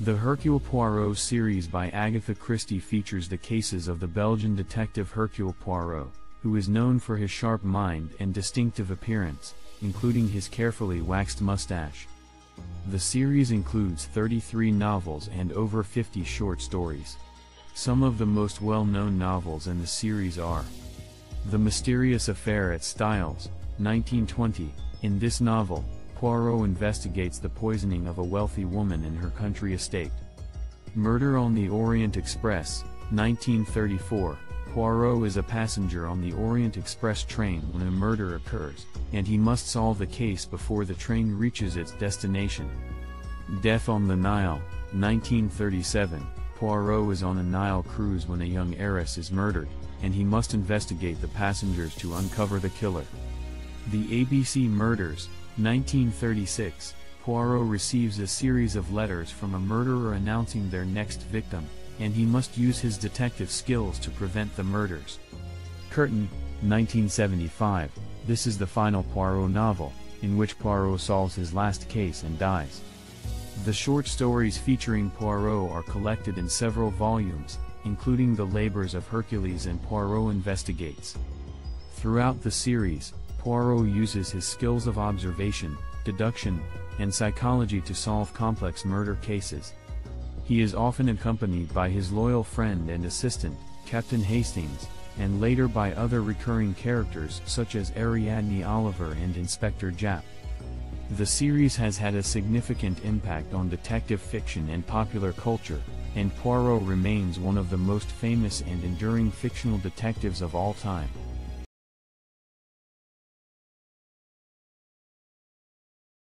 The Hercule Poirot series by Agatha Christie features the cases of the Belgian detective Hercule Poirot, who is known for his sharp mind and distinctive appearance, including his carefully waxed mustache. The series includes 33 novels and over 50 short stories. Some of the most well-known novels in the series are The Mysterious Affair at Styles, 1920. In this novel, Poirot investigates the poisoning of a wealthy woman in her country estate. Murder on the Orient Express, 1934. Poirot is a passenger on the Orient Express train when a murder occurs, and he must solve the case before the train reaches its destination. Death on the Nile, 1937. Poirot is on a Nile cruise when a young heiress is murdered, and he must investigate the passengers to uncover the killer. The ABC Murders, 1936, Poirot receives a series of letters from a murderer announcing their next victim, and he must use his detective skills to prevent the murders. Curtain, 1975, this is the final Poirot novel, in which Poirot solves his last case and dies. The short stories featuring Poirot are collected in several volumes, including The Labors of Hercules and Poirot Investigates. Throughout the series, Poirot uses his skills of observation, deduction, and psychology to solve complex murder cases. He is often accompanied by his loyal friend and assistant, Captain Hastings, and later by other recurring characters such as Ariadne Oliver and Inspector Japp. The series has had a significant impact on detective fiction and popular culture, and Poirot remains one of the most famous and enduring fictional detectives of all time.